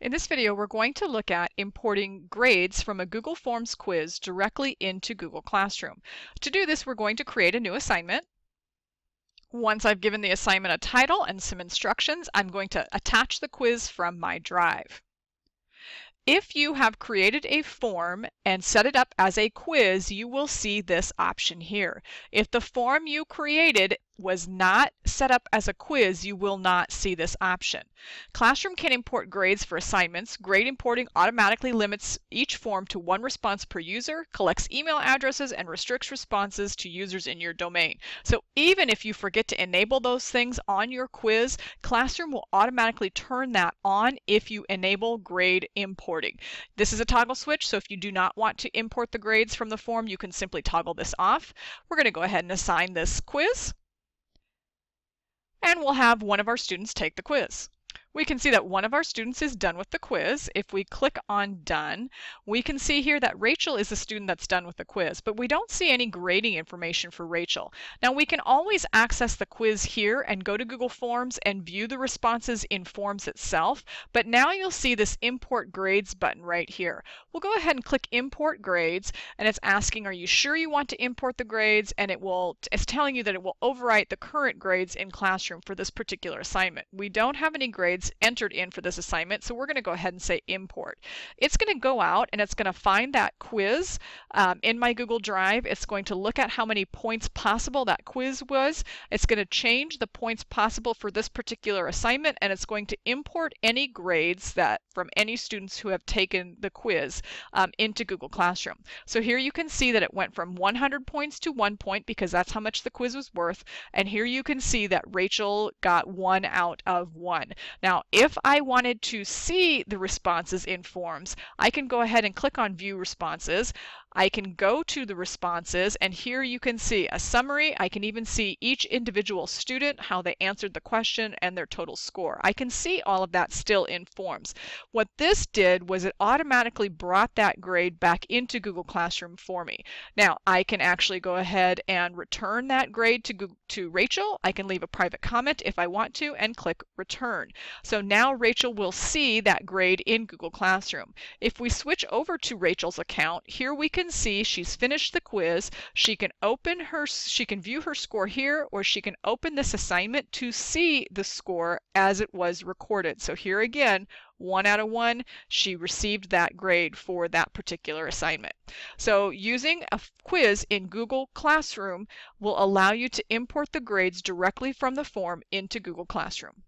In this video, we're going to look at importing grades from a Google Forms quiz directly into Google Classroom. To do this, we're going to create a new assignment. Once I've given the assignment a title and some instructions, I'm going to attach the quiz from my drive. If you have created a form and set it up as a quiz, you will see this option here. If the form you created was not set up as a quiz, you will not see this option. Classroom can import grades for assignments. Grade importing automatically limits each form to one response per user, collects email addresses, and restricts responses to users in your domain. So even if you forget to enable those things on your quiz, Classroom will automatically turn that on if you enable grade importing. This is a toggle switch, so if you do not want to import the grades from the form, you can simply toggle this off. We're going to go ahead and assign this quiz and we'll have one of our students take the quiz. We can see that one of our students is done with the quiz. If we click on done, we can see here that Rachel is the student that's done with the quiz, but we don't see any grading information for Rachel. Now we can always access the quiz here and go to Google Forms and view the responses in Forms itself, but now you'll see this import grades button right here. We'll go ahead and click import grades and it's asking are you sure you want to import the grades and it will it's telling you that it will overwrite the current grades in Classroom for this particular assignment. We don't have any grades entered in for this assignment. So we're going to go ahead and say import. It's going to go out and it's going to find that quiz um, in my Google Drive. It's going to look at how many points possible that quiz was. It's going to change the points possible for this particular assignment and it's going to import any grades that from any students who have taken the quiz um, into Google Classroom. So here you can see that it went from 100 points to one point because that's how much the quiz was worth. And here you can see that Rachel got one out of one. Now now, if I wanted to see the responses in forms, I can go ahead and click on View Responses. I can go to the responses and here you can see a summary. I can even see each individual student, how they answered the question and their total score. I can see all of that still in forms. What this did was it automatically brought that grade back into Google Classroom for me. Now I can actually go ahead and return that grade to, Google, to Rachel. I can leave a private comment if I want to and click return. So now Rachel will see that grade in Google Classroom. If we switch over to Rachel's account, here we can can see she's finished the quiz. She can open her, she can view her score here, or she can open this assignment to see the score as it was recorded. So here again, one out of one, she received that grade for that particular assignment. So using a quiz in Google Classroom will allow you to import the grades directly from the form into Google Classroom.